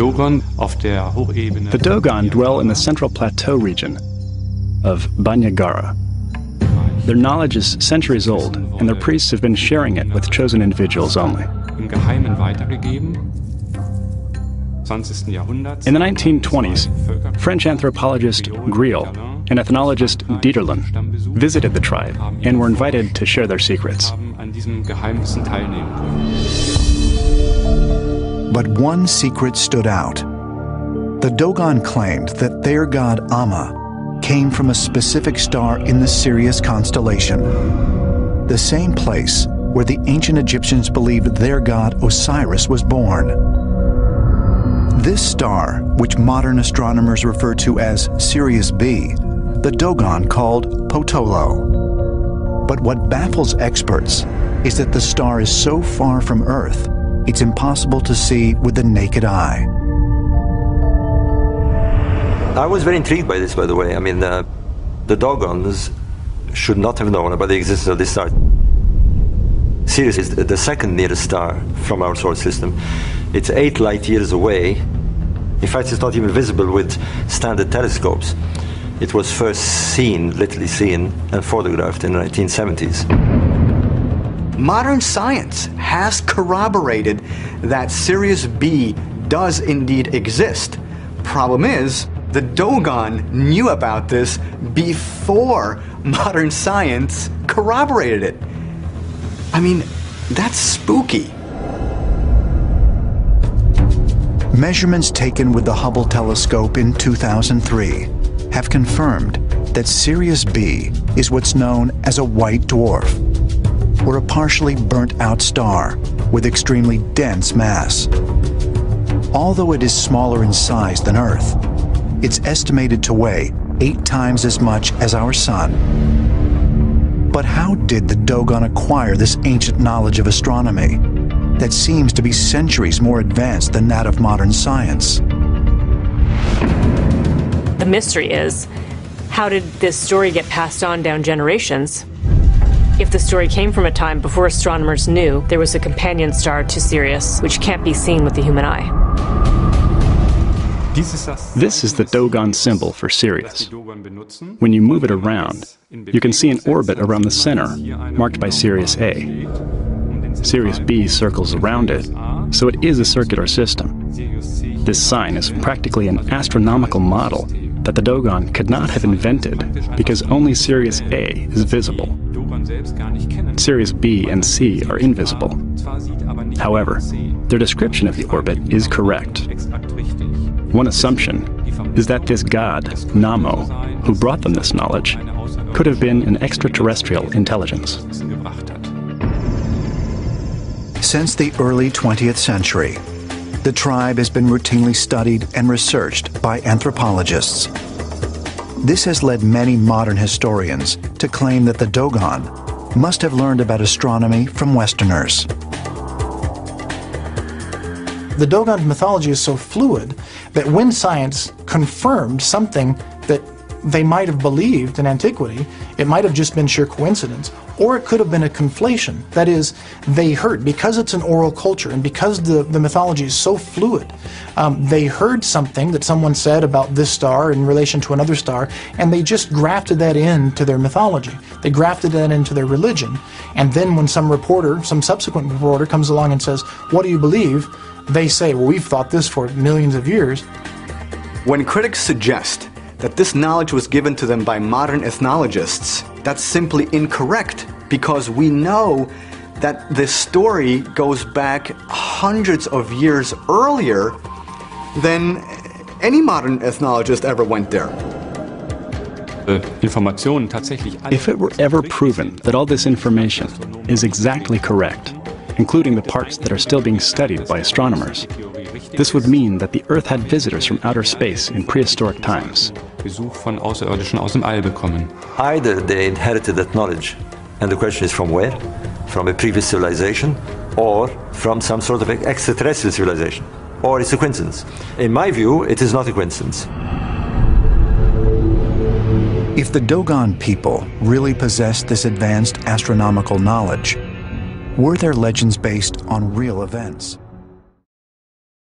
The Dogon dwell in the central plateau region of Bandiagara. Their knowledge is centuries old, and their priests have been sharing it with chosen individuals only. im Geheimen weitergegeben. 20. Jahrhunderts In the 1920s, French anthropologist Griaule and ethnologist Dieterlen visited the tribe and were invited to share their secrets. But one secret stood out. The Dogon claimed that their god Amma came from a specific star in the Sirius constellation, the same place where the ancient Egyptians believed their god Osiris was born. This star, which modern astronomers refer to as Sirius B, the Dogon called Potolo. But what baffles experts is that the star is so far from Earth, it's impossible to see with the naked eye. I was very intrigued by this, by the way. I mean, uh, the Dogons should not have known about the existence of this star. Sirius is the second nearest star from our solar system. It's eight light years away. In fact, it's not even visible with standard telescopes. It was first seen, literally seen, and photographed in the 1970s. Modern science has corroborated that Sirius B does indeed exist. Problem is, the Dogon knew about this before modern science corroborated it. I mean, that's spooky. Measurements taken with the Hubble telescope in 2003 have confirmed that Sirius B is what's known as a white dwarf, or a partially burnt out star with extremely dense mass. Although it is smaller in size than Earth, it's estimated to weigh eight times as much as our Sun. But how did the Dogon acquire this ancient knowledge of astronomy that seems to be centuries more advanced than that of modern science? The mystery is how did this story get passed on down generations? If the story came from a time before astronomers knew there was a companion star to Sirius, which can't be seen with the human eye. This is the Dogon symbol for Sirius. When you move it around, you can see an orbit around the center, marked by Sirius A. Sirius B circles around it, so it is a circular system. This sign is practically an astronomical model that the Dogon could not have invented because only Sirius A is visible. Dogon selbst gar nicht kennen. Sirius B and C are invisible. Zwar sieht, aber nicht However, their description of the orbit is correct. One assumption is that this god, Nommo, who brought them this knowledge, could have been an extraterrestrial intelligence. Wissen gebracht hat. Since the early 20th century, the tribe has been routinely studied and researched by anthropologists. This has led many modern historians to claim that the Dogon must have learned about astronomy from Westerners. The Dogon mythology is so fluid that when science confirmed something that they might have believed in antiquity, it might have just been sheer coincidence, or it could have been a conflation. That is, they heard, because it's an oral culture and because the, the mythology is so fluid, um, they heard something that someone said about this star in relation to another star, and they just grafted that into their mythology. They grafted that into their religion. And then when some reporter, some subsequent reporter, comes along and says, What do you believe? they say, Well, we've thought this for millions of years. When critics suggest that this knowledge was given to them by modern ethnologists, that's simply incorrect because we know that this story goes back hundreds of years earlier than any modern ethnologist ever went there. Informationen tatsächlich alle If it were ever proven that all this information is exactly correct, including the parts that are still being studied by astronomers, this would mean that the Earth had visitors from outer space in prehistoric times. Besuch von Außerirdischen aus dem All bekommen. Either they inherited that knowledge, and the question is from where? From a previous civilization, or from some sort of extraterrestrial civilization, or it's a coincidence. In my view, it is not a coincidence. If the Dogon people really possessed this advanced astronomical knowledge, were their legends based on real events?